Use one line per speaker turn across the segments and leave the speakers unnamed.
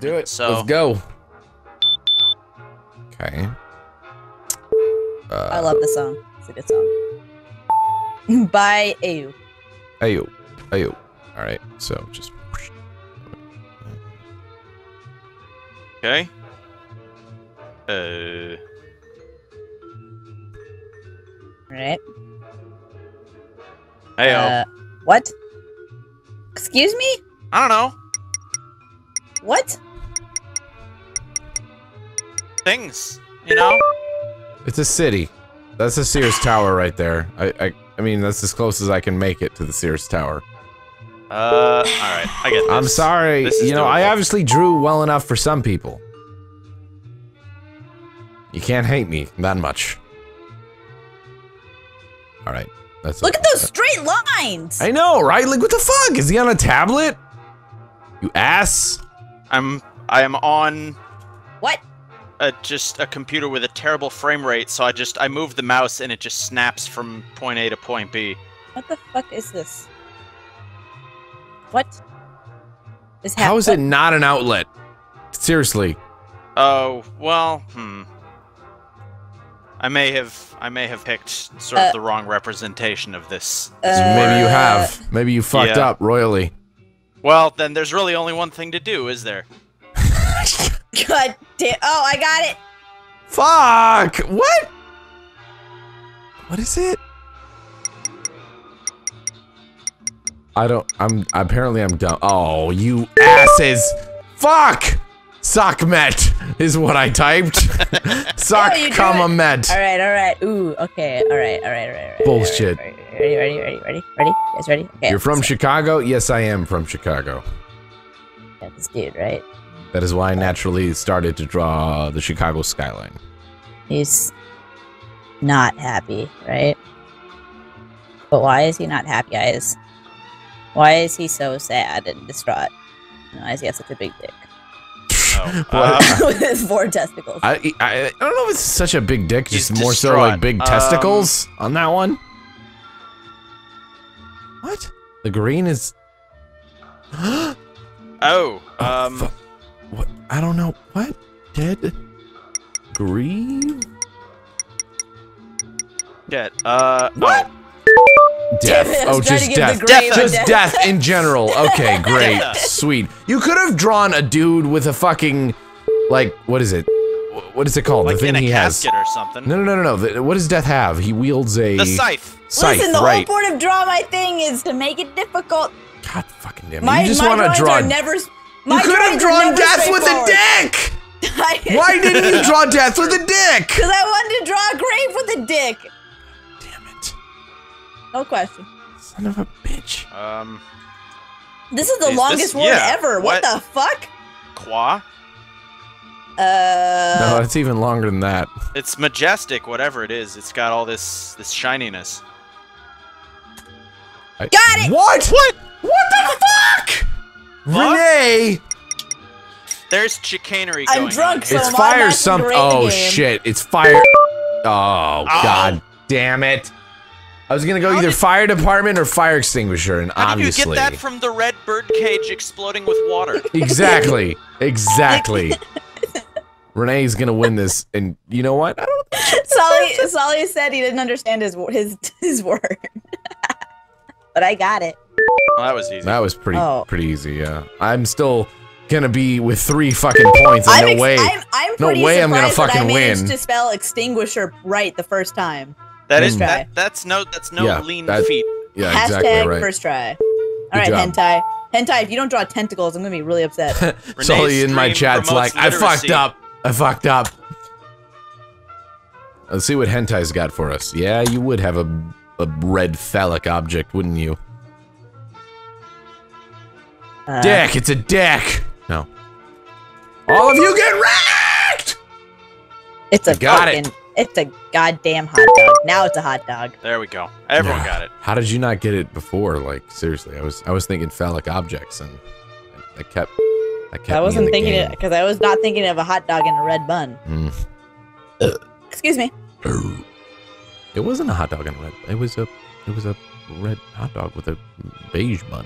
do it.
So
Let's go. Okay. Uh,
I love the song. It's a good song. By AU.
Ayo. Ayo. All right. So just.
okay. Uh,
Right.
hey,
Uh, what? Excuse me?
I don't know
What?
Things. You know.
It's a city. That's the Sears Tower right there. I, I, I mean, that's as close as I can make it to the Sears Tower.
Uh, all right. I get. This.
I'm sorry.
This
You know, I obviously drew well enough for some people. You can't hate me that much. All right. That's
Look
it.
at those straight lines!
I know, right? Like, what the fuck? Is he on a tablet? You ass.
I'm. I am on
What?
A, just a computer with a terrible frame rate, so I just I move the mouse and it just snaps from point A to point B.
What the fuck is this? What? This
How is it not an outlet? Seriously.
Oh well, hmm. I may have I may have picked sort
Uh,
of the wrong representation of this.
Maybe you have. Maybe you fucked
Yeah.
up royally.
Well, then there's really only one thing to do, is there?
God damn. Oh, I got it.
Fuck! What? What is it? I don't. I'm. Apparently, I'm dumb. Oh, you asses! Fuck! Sockmet is what I typed. Sock,
Oh,
comma met.
All right, all right. Ooh, okay. All right, all right, all right. all right,
Bullshit.
all right, all right. Ready, ready, ready, ready, ready. You guys ready? Okay.
You're from Chicago? Yes, I am from Chicago.
Yeah, this dude, right?
That is why I naturally started to draw the Chicago skyline.
He's not happy, right? But why is he not happy, guys? Why is he so sad and distraught? Why does he have such a big dick?
Oh, uh,
With his four testicles.
I, I I don't know if it's such a big dick,
He's
just more so like
distraught.
big
Um,
testicles on that one. What? The green is.
oh,
Oh,
um,
fu- what? I don't know. What? Dead? Grieve?
Dead. Uh,
What?
oh,
Death.
Damn it, I was
oh, just
to give the
death. Just
death.
death in general. Okay, great. Sweet. You could have drawn a dude with a fucking. Like, what is it? What is it called?
like
the thing
in a
he has.
casket or something.
No, no, no, no, no. The- What does death have? He wields a.
The scythe.
Scythe,
Listen, the
right.
whole point of draw my thing is to make it difficult.
God fucking damn it.
My,
you just want to draw.
never. S-
you
My
could have drawn death with a dick! Why didn't you draw death with a dick?
Because I wanted to draw a grave with a dick.
Damn it.
No question.
Son of a bitch.
Um,
This is the
Is this-
longest word
yeah,
ever. What,
what-
the fuck?
qua.
Uh.
no, it's even longer than that.
It's majestic, whatever it is. It's got all this this shininess.
I-
Got it!
What? What? What the fuck? Renee!
There's chicanery
I'm
going on
drunk, so
It's
I'm
fire
back to
some. Oh
game.
shit! It's fire. Oh, oh god damn it! I was gonna go
How
either
did-
fire department or fire extinguisher, and
How did you get that from the red bird cage exploding with water?
exactly, exactly. Renee's gonna win this, and you know what? I don't.
Solly, Solly said he didn't understand his his his word, but I got it.
Well, that was easy.
That was pretty
Oh.
pretty easy. Yeah, I'm still gonna be with three fucking points. And
I'm
no way.
I'm, I'm
no
pretty
way I'm gonna
surprised that
fucking
I managed
win.
to spell extinguisher right the first time.
That is
Mm.
that, that's no that's no
Yeah,
lean
that-
feat.
yeah,
Hashtag
exactly right.
first try. All right,
job.
hentai. Hentai, if you don't draw tentacles, I'm gonna be really upset.
Sully in my
stream
chat's
promotes
like, I fucked up. I fucked up. Let's see what hentai's got for us. Yeah, you would have a, a red phallic object, wouldn't you?
Uh,
Dick, it's a dick. No. All of you get wrecked!
It's a
I got it.
It's a goddamn hot dog. Now it's a hot dog.
There we go. Everyone
Nah.
got it.
How did you not get it before? Like seriously, I was I was thinking phallic objects, and I kept I kept.
I wasn't thinking
game.
it because I was not thinking of a hot dog in a red bun.
Mm.
Excuse me.
It wasn't a hot dog and red. It was a it was a red hot dog with a beige bun.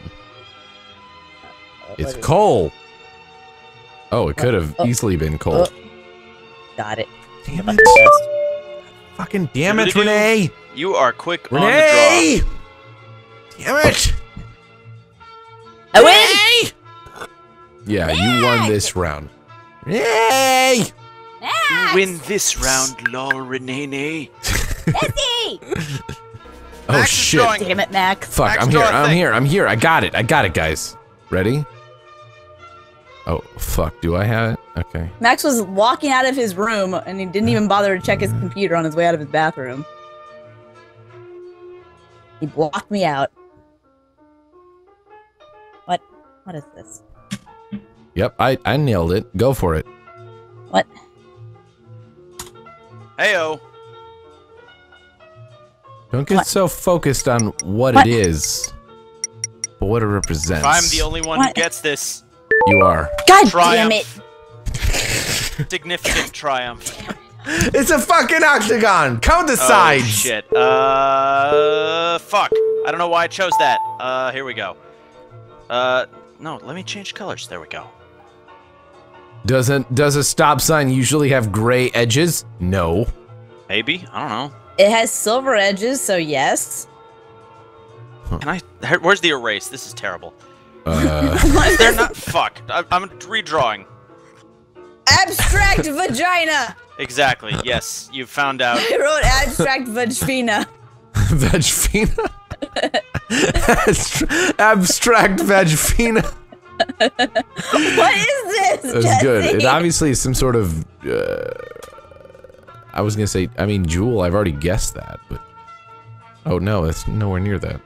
What
It's
is-
coal. Oh, it could have
Oh.
easily been uh, cold.
Got it.
Damn
Fuck
it.
this.
Fucking damn it, Renee!
You are quick on the
Renee! Damn it!
I win!
Yeah, you won this round. Renee!
draw. You win this round, lol, Renee.
Oh
Max
shit.
Damn it, Mac.
Fuck,
Max,
I'm here,
draw a
I'm
thing.
here, I'm here. I got it, I got it, guys. Ready? Oh, fuck, do I have it? Okay.
Max was walking out of his room and he didn't even bother to check his computer on his way out of his bathroom. He blocked me out. What? What is this?
Yep, I, I nailed it. Go for it.
What?
Heyo.
Don't get
What?
so focused on what,
What?
it is, but what it represents.
If I'm the only one who gets this
You are.
God
Triumph.
damn it!
significant triumph.
It's a fucking octagon! Count the
Oh,
sides!
shit. Uh, fuck. I don't know why I chose that. Uh, here we go. Uh, no, let me change colors. There we go.
Doesn't does a stop sign usually have gray edges? No.
Maybe? I don't know.
It has silver edges, so yes.
Can I? Where's the erase? This is terrible.
Uh,
They're not. fuck. I, I'm redrawing.
Abstract vagina!
Exactly. Yes, you found out.
I wrote abstract vagina.
vagina. Abstract vagina.
What is this?
That's good. It obviously is some sort of. Uh, I was gonna say. I mean, Jewel. I've already guessed that, but. Oh no, it's nowhere near that.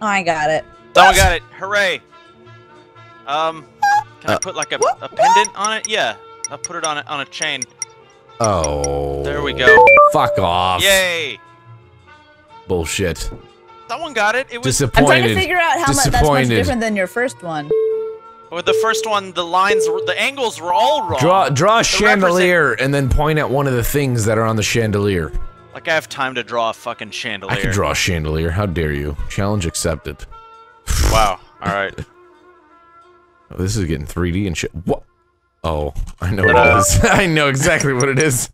Oh, I got it.
Someone got it. Hooray. Um, can I
Uh,
put like a, a pendant on it? Yeah. I'll put it on a, on a chain.
Oh.
There we go.
Fuck off.
Yay.
Bullshit.
Someone got it. It was
I'm trying to figure out how much that's much
Disappointed.
different than your first one.
With the first one. The lines, were, the angles were all wrong.
Draw draw a
The
chandelier and then point at one of the things that are on the chandelier.
Like I have time to draw a fucking chandelier.
I can draw a chandelier. How dare you? Challenge accepted.
Wow. All right.
Oh, this is getting 3D and shit. What? Oh, I know what it
Ta-da.
is. I know exactly what it is.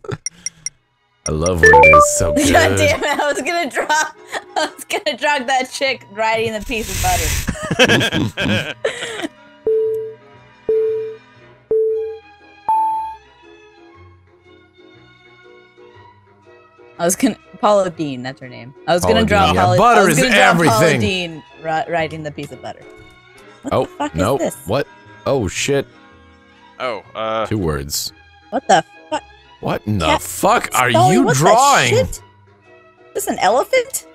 I love what it is. So good.
God damn it! I was gonna draw. I was gonna draw that chick riding the piece of butter. I was gonna Paula Deen. That's her name. I was
Paula
gonna draw
Deen, yeah.
Paula.
Butter
I was
is
gonna draw Paula. Deen ri- riding the piece of butter. What
Oh,
the fuck
no.
is this?
What? Oh, shit.
Oh. Uh.
Two words.
What the fuck?
What in the
Cat-
fuck are
Scully,
you
what
drawing?
shit? Is this an elephant?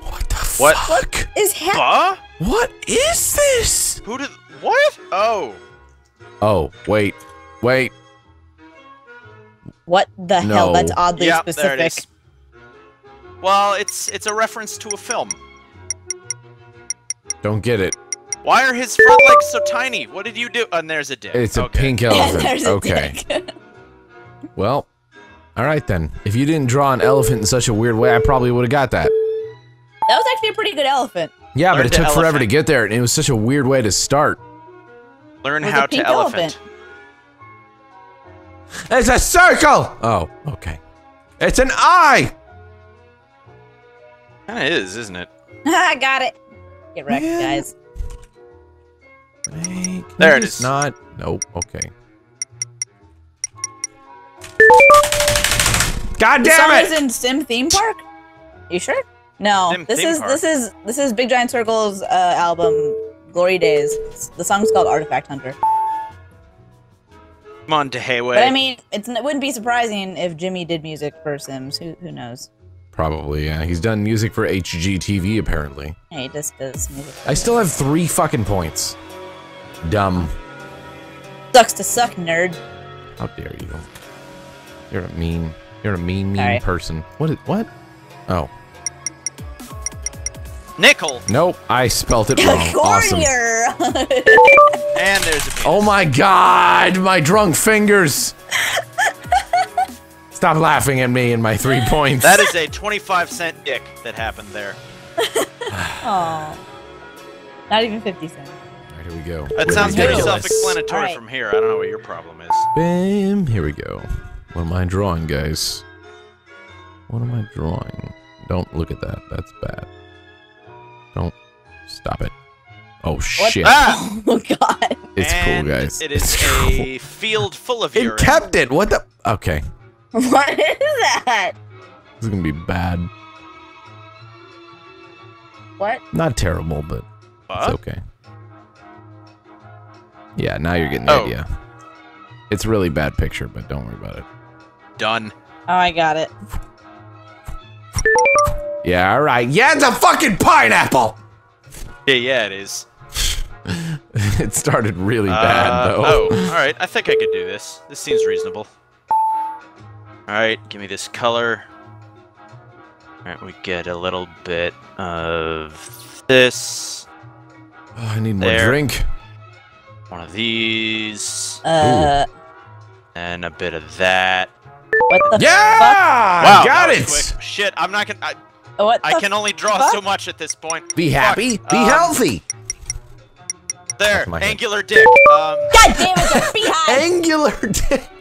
What the
What?
fuck?
Is ha-
Bah?
What is this?
Who did? What? Oh.
Oh, wait. Wait.
What the hell? That's oddly
Yeah. There
specific.
it is. Well, it's it's a reference to a film.
Don't get it.
Why are his front legs so tiny? What did you do? Oh, and there's a dick.
It's a
Okay.
pink
Yeah,
elephant.
there's a
okay.
dick.
Well, all right then. If you didn't draw an elephant in such a weird way, I probably would have got that.
That was actually a pretty good elephant.
Yeah, but it
to
took forever to get there, and it was such a weird way to start.
Learn
It
how
a pink
to elephant.
It's a circle. Oh, okay. It's an eye.
Kind of is, isn't it?
I got it. Get wrecked,
Man.
guys.
Hey,
There
you
it
just
is.
Not. Nope. Okay. God
This song
damn
is in Sim Theme Park. You sure? No.
Sim
this is
Park.
this is this is Big Giant Circle's uh, album, Glory Days. The song's called Artifact Hunter.
Come on, Deheway.
But I mean, it's, it wouldn't be surprising if Jimmy did music for Sims. Who who knows?
Probably. Yeah. He's done music for HGTV apparently.
Yeah, he just does music. For
I still have three fucking points. Dumb.
sucks to suck, nerd.
How dare you? You're a mean. You're a mean, mean
Sorry.
person. What? Is, what? Oh.
Nickel.
Nope. I spelt it wrong. awesome.
And there's a penis.
Oh my god, my drunk fingers. Stop laughing at me and my three points.
That is a 25 cent dick that happened there.
Aw. Not even fifty cents.
Alright, here we go.
That sounds pretty self-explanatory
Alright.
from here. I don't know what your problem is.
Bam, here we go. What am I drawing, guys? What am I drawing? Don't look at that. That's bad. Don't stop it. Oh
What
shit!
the-
Ah!
Oh god.
It's
And
cool, guys.
It is
cool.
a field full of
It
urine.
kept it. What the? Okay,
What is that?
this is gonna be bad.
What?
Not terrible, but it's okay. Yeah, now you're getting the
Oh.
idea. It's a really bad picture, but don't worry about it.
Done.
Oh, I got it.
Yeah, all right. Yeah, it's a fucking pineapple.
Yeah, yeah, it is.
it started really bad
Uh,
though.
Oh, all right. I think I could do this. This seems reasonable. All right, give me this color. All right, we get a little bit of this.
Oh, I need more drink.
One of these,
Uh,
and a bit of that.
what the
Yeah,
Wow,
got it.
quick. Shit, I'm not gonna. I,
fuck? What
I can only draw
fuck?
so much at this point.
Be
Fuck.
happy. Be
Um,
healthy.
There,
That's my head.
angular dick. Um,
God damn it, the beehive!
Angular dick.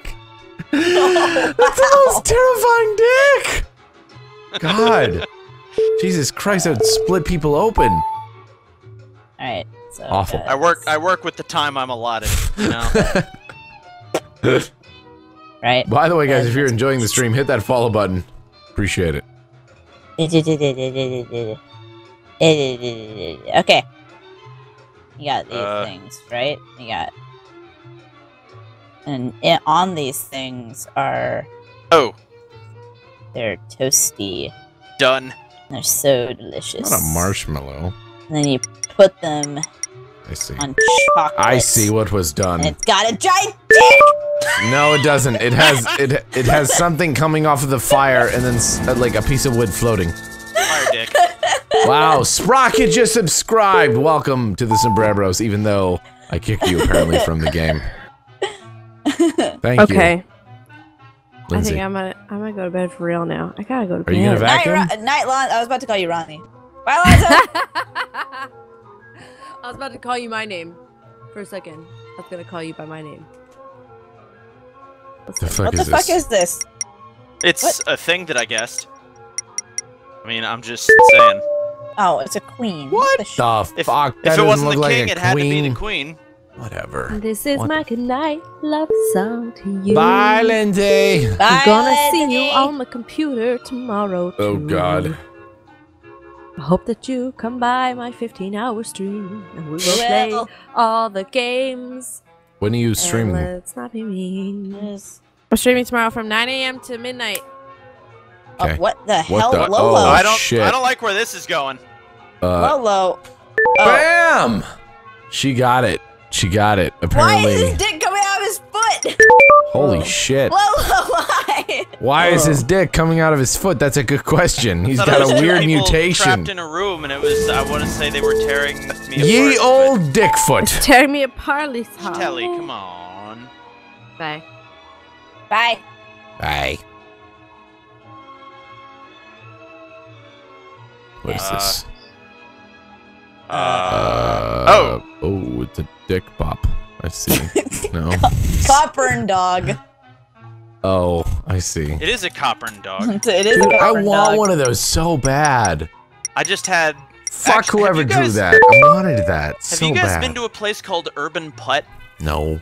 Oh,
That's the most terrifying dick. God. Jesus Christ, that would split people open.
Alright, so.
Awful.
I work. I work with the time I'm allotted. You know.
Right?
By the way, guys, if you're enjoying the stream, hit that follow button. Appreciate it.
Okay. You got these
Uh.
things, right? You got. And i on these things are.
oh,
They're toasty.
done.
They're so delicious.
Not a marshmallow.
And then you put them
I see.
on chocolate.
I see what was done.
And it's got a giant dick!
No, it doesn't. It has it it has something coming off of the fire and then uh, like a piece of wood floating.
Fire dick.
Wow, Sprocket just subscribed. Welcome to the Sombreros, even though I kicked you apparently from the game. Thank
Okay.
you,
I
Lindsay.
think I'm gonna I'm gonna go to bed for real now. I gotta go to
Are you gonna
bed.
Night,
Vacuum?
Ron- Night Lon- I was about to call you Ronnie. Bye, Lonzo!
I was about to call you my name for a second. I was gonna call you by my name.
the fuck
what
is
the fuck
this?
is this?
It's
What?
a thing that I guessed. I mean, I'm just saying.
Oh, it's a queen.
What
the sh-
the
If,
fuck?
if
That
it wasn't
look
the king,
a
it had to be the queen.
Whatever.
This is
What
my goodnight love song to you.
Bye, Lindsay.
Bye,
I'm gonna see you on the computer tomorrow.
Oh. God.
I hope that you come by my 15 hour stream and we will play
will.
all the games.
When are you
And
streaming?
let's not be mean.
Yes.
I'm streaming tomorrow from 9 a.m. to midnight.
Okay.
Oh, what the
What
hell,
the-
Lolo?
Oh,
I don't.
shit.
I don't like where this is going.
Uh,
Lolo. Oh,
bam! She got it. She got it. Apparently.
why
Apparently.
is his dick coming out of his foot?
Holy
Oh.
shit.
Lolo, why?
Why is his dick coming out of his foot? That's a good question. He's got a weird mutation.
Trapped in a room, and it was. I want to say they were tearing me
Ye
apart.
old dickfoot.
Tear me apart, Lisa.
but- Telly, come on.
Bye.
Bye.
Bye. What is
Uh,
this?
Uh,
Uh,
oh.
Oh, it's a dick pop. I see. No.
Copburn dog.
Oh, I see.
it is a Copern dog.
it is
Dude,
a
I
Copburn
want
dog.
one of those so bad.
I just had.
Fuck
Actually,
whoever
you
drew that. I wanted that
Have
so
you guys
bad.
been to a place called Urban Putt?
no.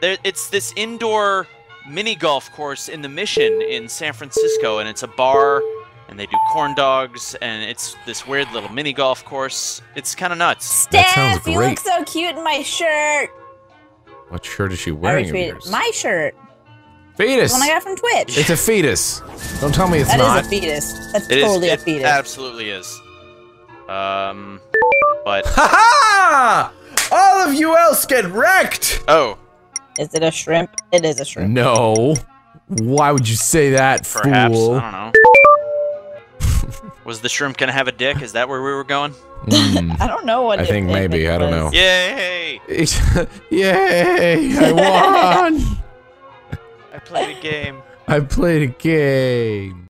There, it's this indoor mini golf course in the Mission in San Francisco, and it's a bar, and they do corn dogs, and it's this weird little mini golf course. It's kind of nuts.
That sounds
Steph, you look so cute in my shirt.
What shirt is she wearing of
retweeted
yours?
my shirt. The one I got from Twitch.
It's a fetus. Don't tell me it's
That is
not.
a fetus. That's
It is.
totally a
it
fetus.
absolutely is. Um, but
Ha ha! All of you else get wrecked.
oh,
Is it a shrimp? It is a shrimp.
No. Why would you say that,
perhaps
fool?
I don't know. Was the shrimp gonna have a dick? Is that where we were going?
Hmm.
I don't know what
I think maybe, I don't know.
Yay!
Yay! I won!
I played a game.
I played a game.